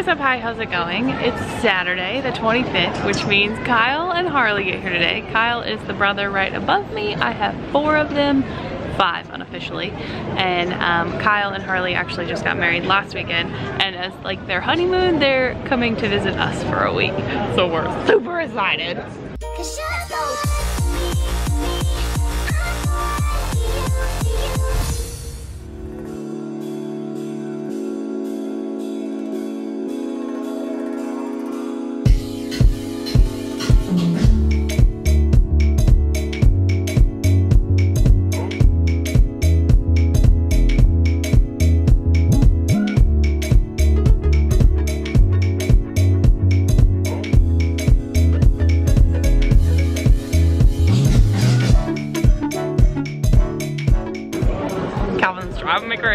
what's up? Hi, how's it going? It's Saturday, the 25th, which means Kyle and Harley get here today. Kyle is the brother right above me. I have four of them, five unofficially. And um, Kyle and Harley actually just got married last weekend. And as like their honeymoon, they're coming to visit us for a week. So we're super excited.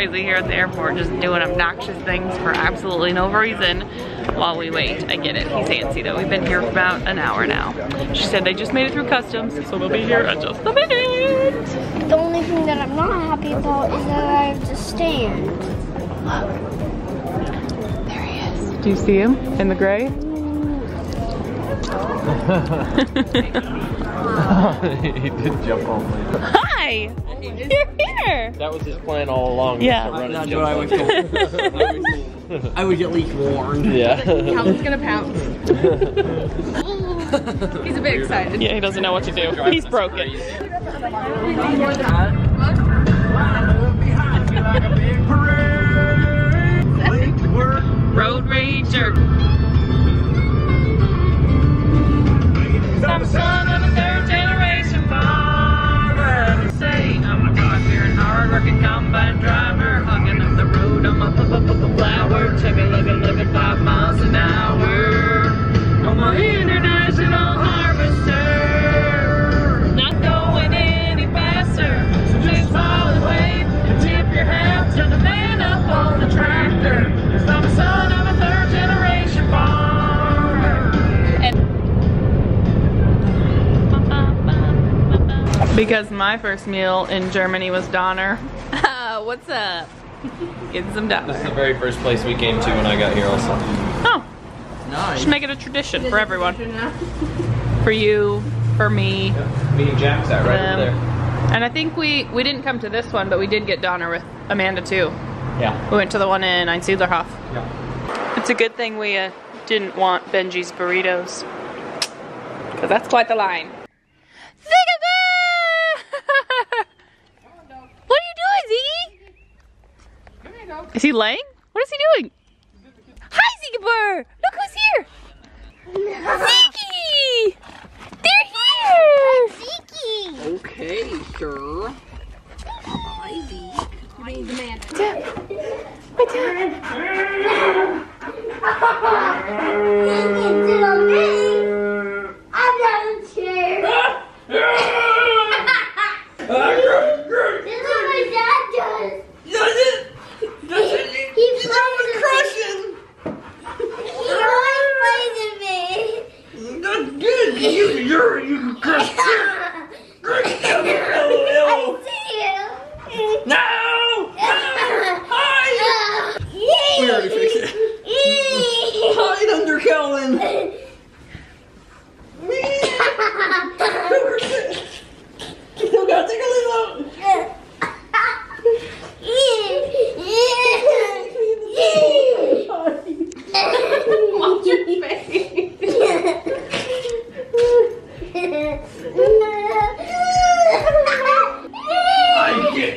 Crazy here at the airport, just doing obnoxious things for absolutely no reason while we wait. I get it, he's antsy though. We've been here for about an hour now. She said they just made it through customs, so they'll be here in just a minute. The only thing that I'm not happy about is that I have to stand. There he is. Do you see him in the gray? he did jump on me. Hi! You're here! That was his plan all along. Yeah. to run Not what I on was me. I was at least warned. Yeah. Calvin's gonna pounce. He's a bit excited. Yeah, he doesn't know what to do. He's broken. Because my first meal in Germany was Döner. What's up? Getting some This is the very first place we came to when I got here also. Oh, Nice. should make it a tradition for everyone. For you, for me. Me and Jack's at right Um, over there. And I think we we didn't come to this one, but we did get Döner with Amanda too. Yeah. We went to the one in Einsiedlerhof. Yeah. It's a good thing we uh, didn't want Benji's burritos. Because that's quite the line. what are you doing, Ziggy? Is he laying? What is he doing? Hi, Ziggy Look who's here! Ziggy! They're here! Okay, sure. Ivy. Sit on me. I'm not a chair. This is what my dad does. He, he plays He always plays with me. That's good. You, you're, you crush I see you. No! Hi! We already fixed it. Hide under Calvin. Still gotta take a little out. I get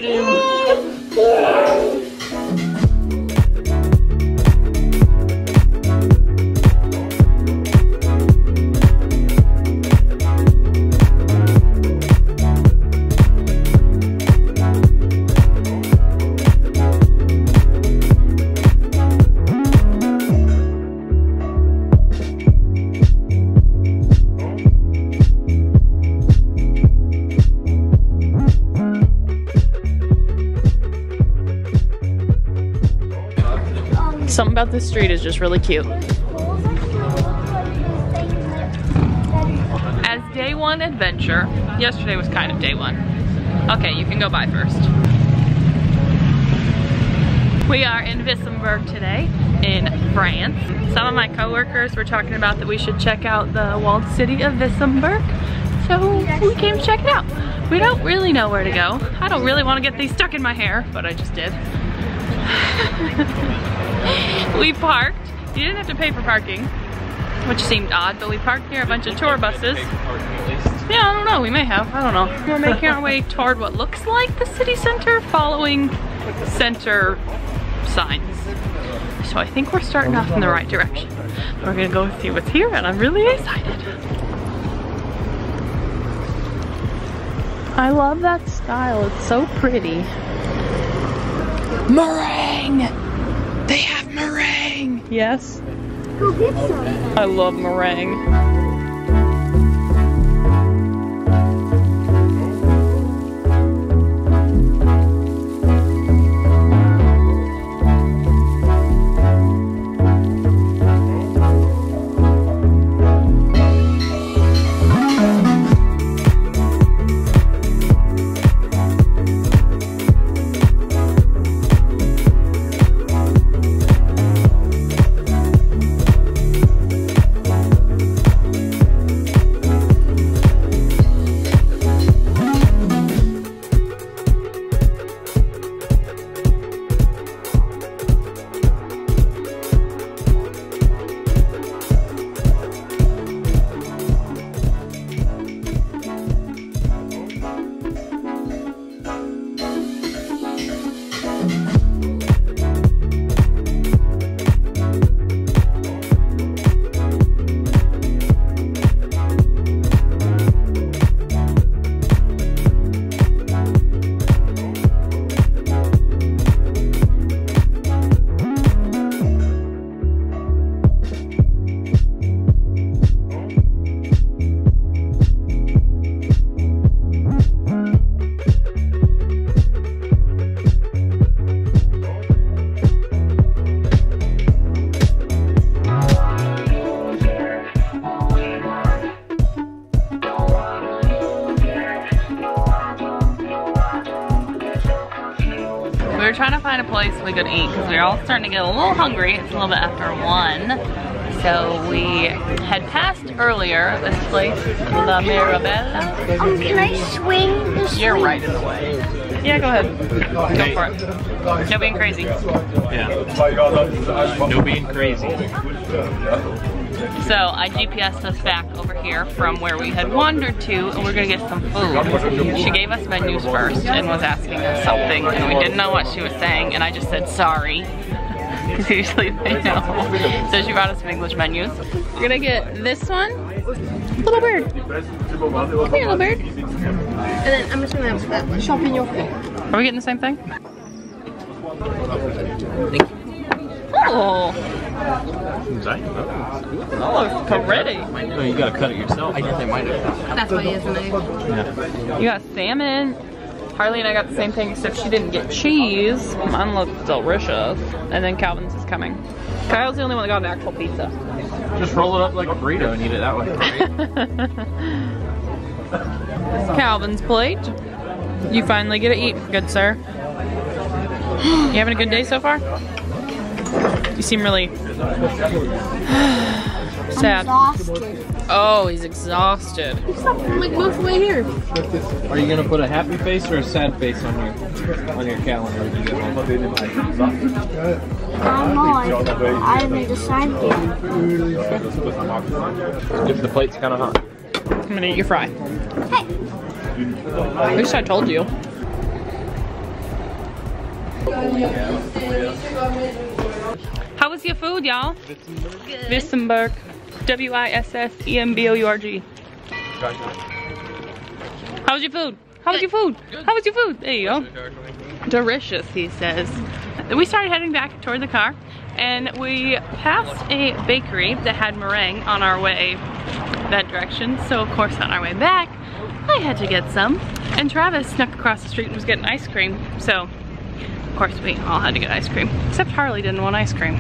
him. About this street is just really cute. As day one adventure, yesterday was kind of day one. Okay, you can go by first. We are in Wissembourg today in France. Some of my coworkers were talking about that we should check out the walled city of Wissembourg. So we came to check it out. We don't really know where to go. I don't really want to get these stuck in my hair, but I just did. we parked. You didn't have to pay for parking, which seemed odd, but we parked near a bunch of tour buses. Yeah, I don't know, we may have, I don't know. We're making our way toward what looks like the city center, following center signs. So I think we're starting off in the right direction. We're gonna go see what's here and I'm really excited. I love that style, it's so pretty. Meringue! They have meringue! Yes? Go get some. I love meringue. We were trying to find a place we could eat because we were all starting to get a little hungry. It's a little bit after one. So we had passed earlier this place, La Mirabella. Um, can I swing the swing? You're right in the way. Yeah, go ahead. Go for it. No being crazy. Yeah. No being crazy. So I GPSed us back over here from where we had wandered to and we're gonna get some food. She gave us menus first and was asking us something and we didn't know what she was saying and I just said sorry. Because usually they know. So she brought us some English menus. We're gonna get this one. Little bird. Come here, little bird. And then I'm just gonna have that champignon frit. Are we getting the same thing? Oh, oh, Coretti. No, you gotta cut it yourself. I guess they might have. That's why he has an egg. Yeah. You got salmon. Harley and I got the same thing, except she didn't get cheese. Um, mine looked delicious. And then Calvin's is coming. Kyle's the only one that got an actual pizza. Just roll it up like a burrito and eat it that way. Calvin's plate. You finally get to eat, good sir. You having a good day so far? You seem really sad. Exhausted. Oh, he's exhausted. I'm like most of the way here. Are you gonna put a happy face or a sad face on your on your calendar when you get home? I don't know. I, I haven't decided yet. If the plate's kind of hot. I'm gonna eat your fry. Hey, At least I told you. How was your food, y'all? Wissembourg. W-I-S-S-E-M-B-O-U-R-G. How was your food? How was your food? How was your food? There you go. Delicious, he says. We started heading back toward the car and we passed a bakery that had meringue on our way that direction. So of course on our way back, I had to get some. And Travis snuck across the street and was getting ice cream. So course we all had to get ice cream. Except Harley didn't want ice cream. It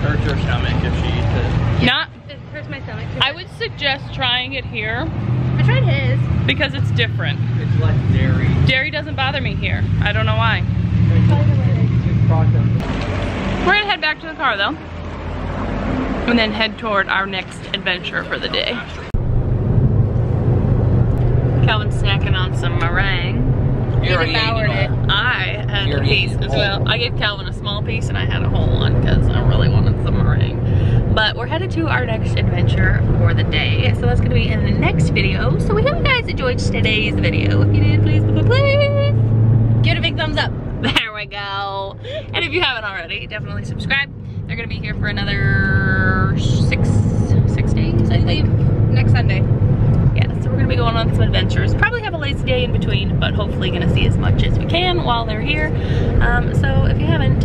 hurts her stomach if she eats it. Not, It hurts my stomach. I would suggest trying it here I tried his. because it's different. It's like dairy. Dairy doesn't bother me here. I don't know why. We're gonna head back to the car though. And then head toward our next adventure for the day. Calvin's snacking on some meringue. You already ate it devoured it. I had You a piece as well. I gave Calvin a small piece and I had a whole one because I really wanted some meringue. But we're headed to our next adventure for the day. So that's gonna be in the next video. So we hope you guys enjoyed today's video. If you did, please, please, please give it a big thumbs up. There we go. And if you haven't already, definitely subscribe. They're gonna be here for another six, six days, I think. Next Sunday. Gonna be going on some adventures. Probably have a lazy day in between, but hopefully gonna see as much as we can while they're here. Um, so if you haven't,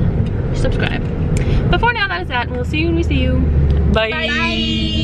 subscribe. Before now, that is that, and we'll see you when we see you. Bye. Know